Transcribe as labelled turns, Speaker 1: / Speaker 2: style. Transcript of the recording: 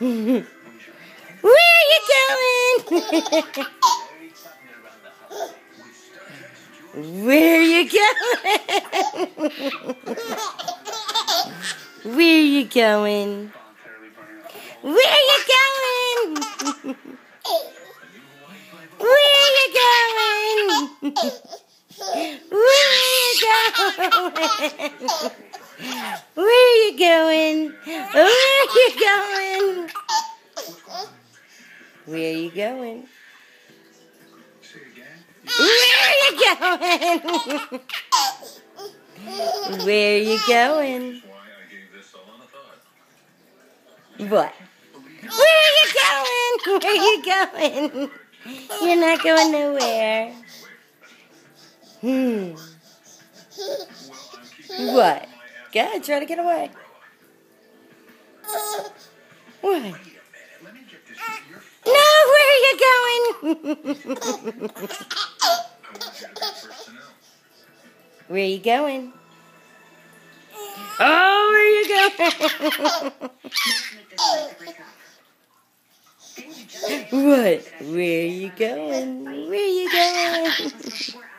Speaker 1: Where you going? Where you going? Where you going? Where you going? Where you going? Where you going? Where you going? Where you going? Where you going? Where you going? Where you going? What? Where are you going? Where you going? You're not going nowhere. Hmm. What? Good. Try to get away. What? No, where are you going? Where are you going? Oh, where are you going? what? Where are you going? Where are you going?